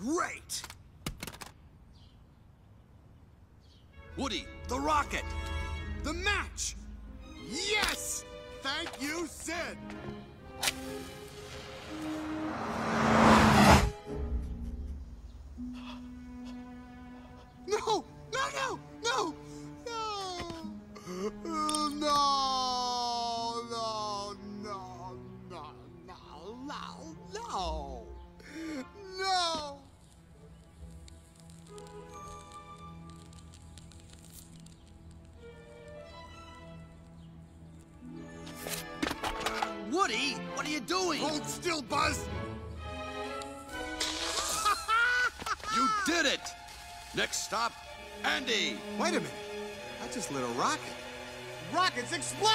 Great! Woody, the rocket! The match! Yes! Thank you, Sid! No! No, no! No! No! Oh, no! No! Woody, what are you doing? Hold still, Buzz! You did it! Next stop, Andy! Wait a minute. I just lit a rocket. Rockets explode!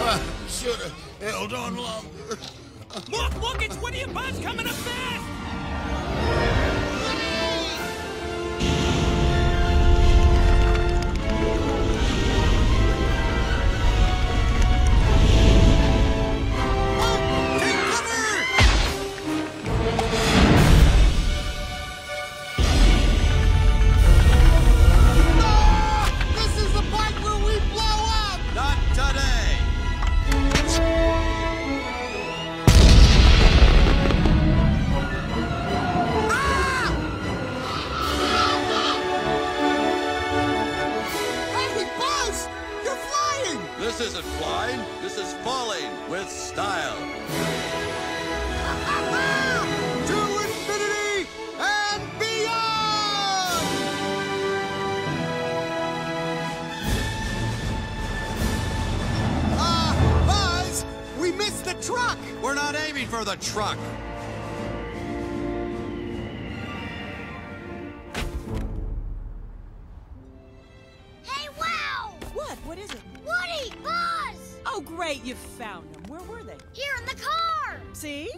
Uh, Should've held on longer. Look, look, it's Woody and Buzz coming up fast! This isn't flying, this is falling with style. to infinity and beyond! Ah, Buzz! We missed the truck! We're not aiming for the truck. Hey, wow! What? What is it? Woody! Oh, great, you found them. Where were they? Here in the car! See?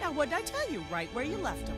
Now, what did I tell you? Right where you left them.